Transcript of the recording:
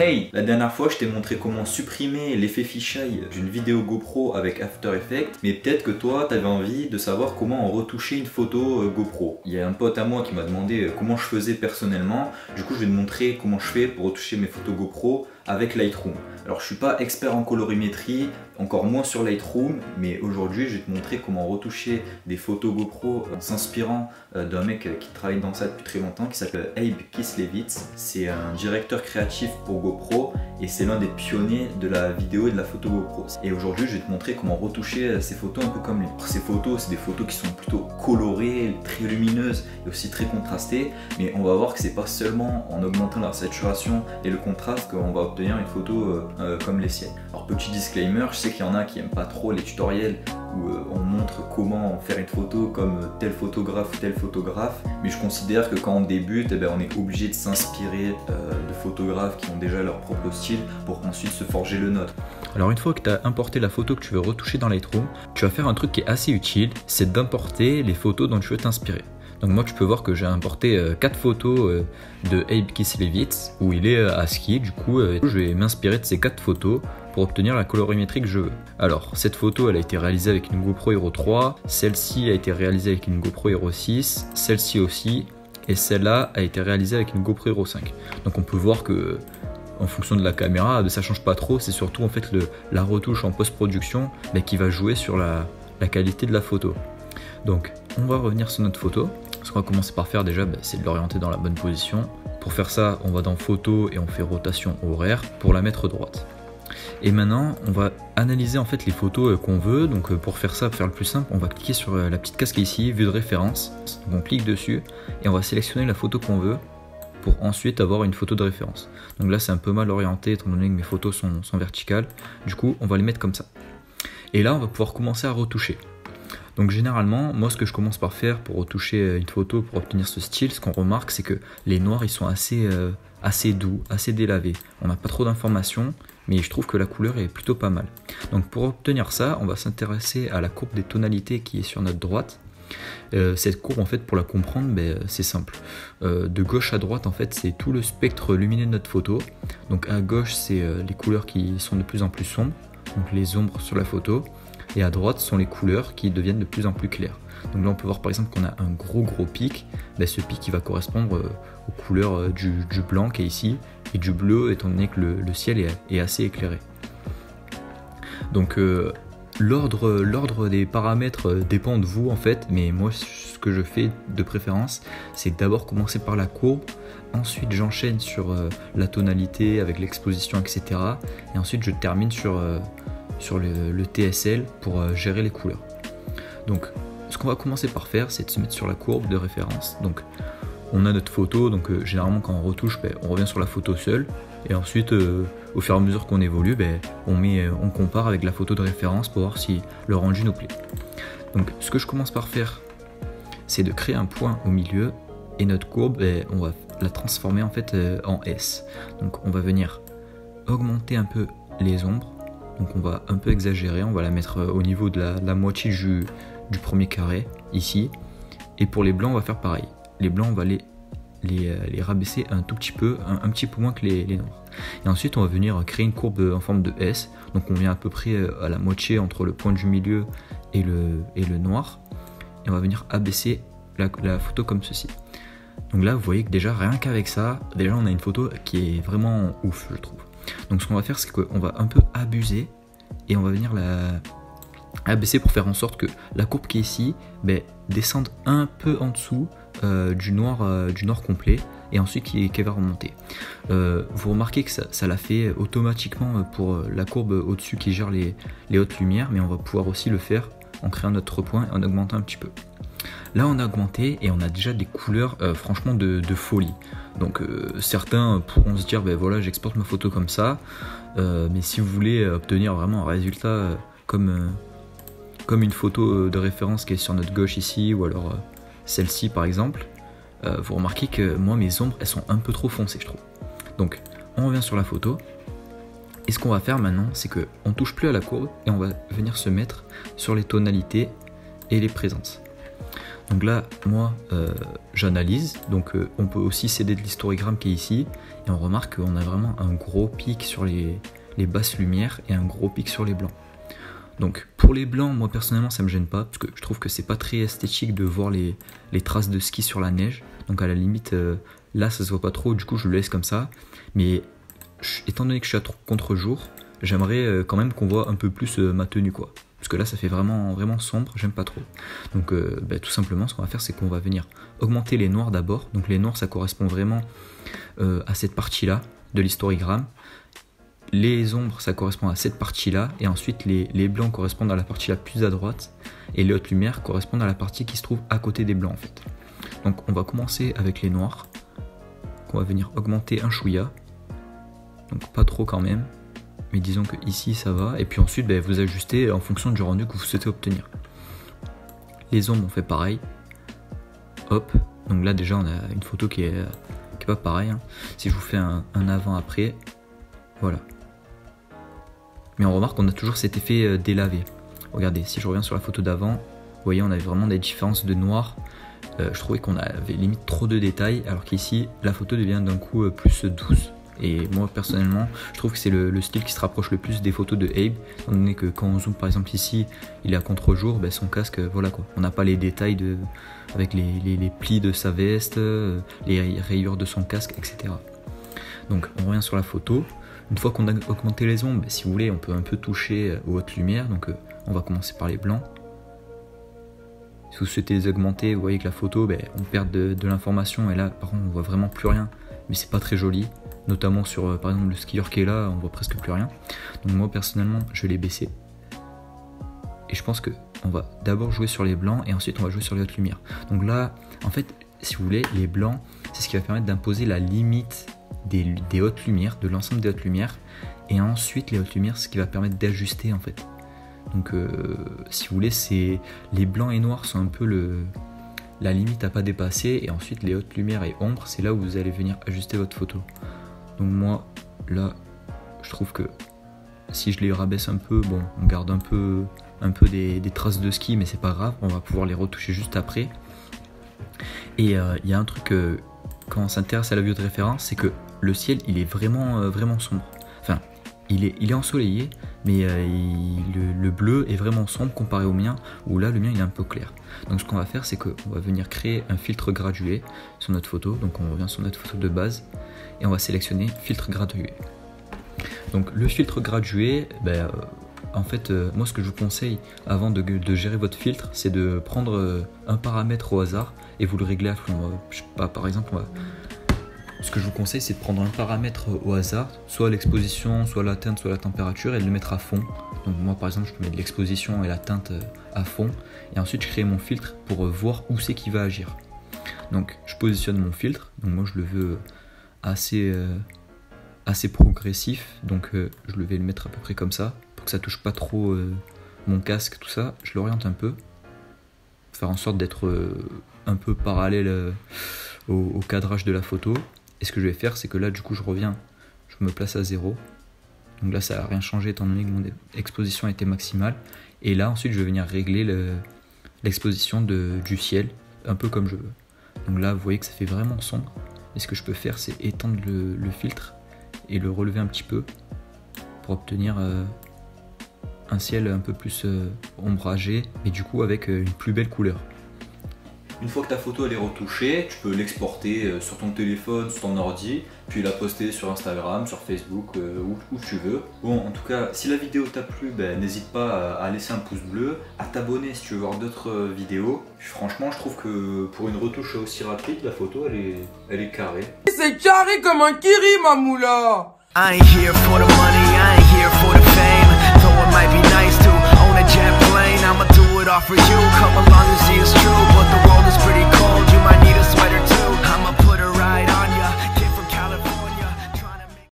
Hey La dernière fois, je t'ai montré comment supprimer l'effet fisheye d'une vidéo GoPro avec After Effects, mais peut-être que toi, t'avais envie de savoir comment retoucher une photo euh, GoPro. Il y a un pote à moi qui m'a demandé euh, comment je faisais personnellement, du coup je vais te montrer comment je fais pour retoucher mes photos GoPro avec Lightroom. Alors je suis pas expert en colorimétrie, encore moins sur Lightroom, mais aujourd'hui je vais te montrer comment retoucher des photos GoPro en s'inspirant euh, d'un mec qui travaille dans ça depuis très longtemps, qui s'appelle Abe Kislevitz. C'est un directeur créatif pour GoPro et c'est l'un des pionniers de la vidéo et de la photo GoPro. Et aujourd'hui je vais te montrer comment retoucher euh, ces photos un peu comme lui. Ces photos, c'est des photos qui sont plutôt colorées, très lumineuses et aussi très contrastées, mais on va voir que c'est pas seulement en augmentant la saturation et le contraste qu'on va obtenir une photo euh, euh, comme les siennes. Alors petit disclaimer, je sais qu'il y en a qui aiment pas trop les tutoriels où euh, on montre comment faire une photo comme tel photographe ou tel photographe, mais je considère que quand on débute, eh ben, on est obligé de s'inspirer de photographes qui ont déjà leur propre style pour ensuite se forger le nôtre. Alors une fois que tu as importé la photo que tu veux retoucher dans Lightroom, tu vas faire un truc qui est assez utile, c'est d'importer les photos dont tu veux t'inspirer. Donc moi tu peux voir que j'ai importé 4 euh, photos euh, de Abe Kislevitz où il est euh, à ski. Du coup je vais m'inspirer de ces 4 photos pour obtenir la colorimétrie que je veux. Alors cette photo elle a été réalisée avec une GoPro Hero 3, celle-ci a été réalisée avec une GoPro Hero 6, celle-ci aussi et celle-là a été réalisée avec une GoPro Hero 5. Donc on peut voir que en fonction de la caméra, ça change pas trop, c'est surtout en fait la retouche en post-production qui va jouer sur la qualité de la photo. Donc on va revenir sur notre photo. Ce qu'on va commencer par faire déjà, bah, c'est de l'orienter dans la bonne position. Pour faire ça, on va dans photo et on fait rotation horaire pour la mettre droite. Et maintenant, on va analyser en fait les photos euh, qu'on veut. Donc euh, pour faire ça, faire le plus simple, on va cliquer sur euh, la petite casque ici, vue de référence. Donc on clique dessus et on va sélectionner la photo qu'on veut pour ensuite avoir une photo de référence. Donc là, c'est un peu mal orienté étant donné que mes photos sont verticales. Du coup, on va les mettre comme ça. Et là, on va pouvoir commencer à retoucher. Donc généralement, moi ce que je commence par faire pour retoucher euh, une photo, pour obtenir ce style, ce qu'on remarque c'est que les noirs ils sont assez, euh, assez doux, assez délavés. On n'a pas trop d'informations, mais je trouve que la couleur est plutôt pas mal. Donc pour obtenir ça, on va s'intéresser à la courbe des tonalités qui est sur notre droite. Euh, cette courbe en fait pour la comprendre ben, c'est simple de gauche à droite en fait c'est tout le spectre lumineux de notre photo donc à gauche c'est les couleurs qui sont de plus en plus sombres donc les ombres sur la photo et à droite sont les couleurs qui deviennent de plus en plus claires. Donc là on peut voir par exemple qu'on a un gros gros pic, ben, ce pic il va correspondre euh, aux couleurs euh, du, blanc qui est ici et du bleu étant donné que le, ciel est, assez éclairé. Donc euh, l'ordre des paramètres dépend de vous en fait, mais moi ce que je fais de préférence c'est d'abord commencer par la courbe, ensuite j'enchaîne sur la tonalité avec l'exposition etc. Et ensuite je termine sur sur le, TSL pour euh, gérer les couleurs. Donc ce qu'on va commencer par faire, c'est de se mettre sur la courbe de référence. Donc on a notre photo, donc euh, généralement quand on retouche, ben, on revient sur la photo seule, et ensuite euh, au fur et à mesure qu'on évolue, ben, on, compare avec la photo de référence pour voir si le rendu nous plaît. Donc ce que je commence par faire, c'est de créer un point au milieu, et notre courbe, ben, on va la transformer en fait en S. Donc on va venir augmenter un peu les ombres, donc on va un peu exagérer, on va la mettre euh, au niveau de la, moitié du, premier carré, ici. Et pour les blancs, on va faire pareil. Les blancs, on va les, euh, rabaisser un tout petit peu, un, petit peu moins que les, noirs. Et ensuite, on va venir créer une courbe en forme de S. Donc on vient à peu près euh, à la moitié entre le point du milieu et le, noir. Et on va venir abaisser la photo comme ceci. Donc là, vous voyez que déjà, rien qu'avec ça, déjà on a une photo qui est vraiment ouf, je trouve. Donc ce qu'on va faire, c'est qu'on va un peu abuser et on va venir la abaisser pour faire en sorte que la courbe qui est ici ben, descende un peu en dessous euh, du, noir, euh, du noir complet et ensuite qui, va remonter. Euh, vous remarquez que ça, l'a fait automatiquement pour la courbe au-dessus qui gère les, hautes lumières, mais on va pouvoir aussi le faire en créant notre point et en augmentant un petit peu. Là on a augmenté et on a déjà des couleurs franchement de, folie. Donc certains pourront se dire ben voilà j'exporte ma photo comme ça. Euh, mais si vous voulez obtenir vraiment un résultat euh, comme, euh, comme une photo de référence qui est sur notre gauche ici, ou alors celle-ci par exemple, vous remarquez que moi mes ombres elles sont un peu trop foncées je trouve. Donc on revient sur la photo. Et ce qu'on va faire maintenant, c'est qu'on on touche plus à la courbe et on va venir se mettre sur les tonalités et les présences. Donc là, moi, euh, j'analyse. Donc euh, on peut aussi céder de l'histogramme qui est ici. Et on remarque qu'on a vraiment un gros pic sur les, basses lumières et un gros pic sur les blancs. Donc pour les blancs, moi personnellement, ça me gêne pas. Parce que je trouve que c'est pas très esthétique de voir les, traces de ski sur la neige. Donc à la limite, euh, là, ça se voit pas trop. Du coup, je le laisse comme ça. Mais étant donné que je suis à contre-jour, j'aimerais quand même qu'on voit un peu plus ma tenue, quoi. Parce que là, ça fait vraiment, vraiment sombre, j'aime pas trop. Donc, euh, bah, tout simplement, ce qu'on va faire, c'est qu'on va venir augmenter les noirs d'abord. Donc, les noirs, ça correspond vraiment euh, à cette partie-là de l'histogramme. Les ombres, ça correspond à cette partie-là. Et ensuite, les, blancs correspondent à la partie la plus à droite. Et les hautes lumières correspondent à la partie qui se trouve à côté des blancs, en fait. Donc, on va commencer avec les noirs. On va venir augmenter un chouïa. Donc, pas trop quand même mais disons que ici ça va, et puis ensuite ben, vous ajustez en fonction du rendu que vous souhaitez obtenir. Les ombres on fait pareil, hop, donc là déjà on a une photo qui est, pas pareille, hein. si je vous fais un, avant-après, voilà. Mais on remarque qu'on a toujours cet effet euh, délavé. Regardez, si je reviens sur la photo d'avant, vous voyez on avait vraiment des différences de noir, euh, je trouvais qu'on avait limite trop de détails, alors qu'ici la photo devient d'un coup euh, plus douce. Et moi personnellement, je trouve que c'est le, style qui se rapproche le plus des photos de Abe, étant donné que quand on zoome par exemple ici, il est à contre-jour, ben, son casque, voilà quoi. On n'a pas les détails de, avec les, plis de sa veste, euh, les rayures de son casque, etc. Donc on revient sur la photo. Une fois qu'on a augmenté les ombres, ben, si vous voulez, on peut un peu toucher euh, aux hautes lumières. Donc euh, on va commencer par les blancs. Si vous souhaitez les augmenter, vous voyez que la photo, ben, on perd de, de l'information et là, par contre, on voit vraiment plus rien. Mais c'est pas très joli notamment sur euh, par exemple le skieur qui est là, on voit presque plus rien. Donc moi personnellement, je l'ai baissé. Et je pense que on va d'abord jouer sur les blancs et ensuite on va jouer sur les hautes lumières. Donc là, en fait, si vous voulez, les blancs, c'est ce qui va permettre d'imposer la limite des, hautes lumières, de l'ensemble des hautes lumières. Et ensuite, les hautes lumières, ce qui va permettre d'ajuster en fait. Donc, euh, si vous voulez, c'est les blancs et noirs sont un peu le, la limite à pas dépasser. Et ensuite, les hautes lumières et ombres, c'est là où vous allez venir ajuster votre photo. Donc moi, là, je trouve que si je les rabaisse un peu, bon, on garde un peu, un peu des, traces de ski, mais c'est pas grave, on va pouvoir les retoucher juste après. Et euh, il y a un truc, euh, quand on s'intéresse à la vue de référence, c'est que le ciel, il est vraiment, euh, vraiment sombre. Il est, il est ensoleillé, mais le, bleu est vraiment sombre comparé au mien, où là, le mien, il est un peu clair. Donc ce qu'on va faire, c'est qu'on va venir créer un filtre gradué sur notre photo. Donc on revient sur notre photo de base et on va sélectionner filtre gradué. Donc le filtre gradué, ben, euh, en fait, euh, moi ce que je vous conseille avant de, gérer votre filtre, c'est de prendre euh, un paramètre au hasard et vous le régler à fond. par exemple, ce que je vous conseille, c'est de prendre un paramètre au hasard, soit l'exposition, soit la teinte, soit la température, et de le mettre à fond. Donc moi par exemple, je peux mettre l'exposition et la teinte à fond, et ensuite je crée mon filtre pour voir où c'est qu'il va agir. Donc je positionne mon filtre, donc moi je le veux assez, euh, assez progressif. Donc euh, je vais le mettre à peu près comme ça, pour que ça touche pas trop euh, mon casque, tout ça. Je l'oriente un peu, faire en sorte d'être un peu parallèle au, cadrage de la photo. Et ce que je vais faire, c'est que là, du coup, je reviens, je me place à zéro. Donc là, ça n'a rien changé étant donné que mon exposition était maximale. Et là, ensuite, je vais venir régler l'exposition du ciel, un peu comme je veux. Donc là, vous voyez que ça fait vraiment sombre. Et ce que je peux faire, c'est étendre le, filtre et le relever un petit peu pour obtenir euh, un ciel un peu plus euh, ombragé, mais du coup avec euh, une plus belle couleur. Une fois que ta photo elle est retouchée, tu peux l'exporter euh, sur ton téléphone, sur ton ordi, puis la poster sur Instagram, sur Facebook, euh, où, tu veux. Bon, en tout cas, si la vidéo t'a plu, ben, n'hésite pas à laisser un pouce bleu, à t'abonner si tu veux voir d'autres euh, vidéos. franchement, je trouve que pour une retouche aussi rapide, la photo elle est, elle est carrée. C'est carré comme un kiri, ma moula I here for the money, I here for the fame Though it might be nice to own a jet plane I'ma do it all for you, come along and see it's true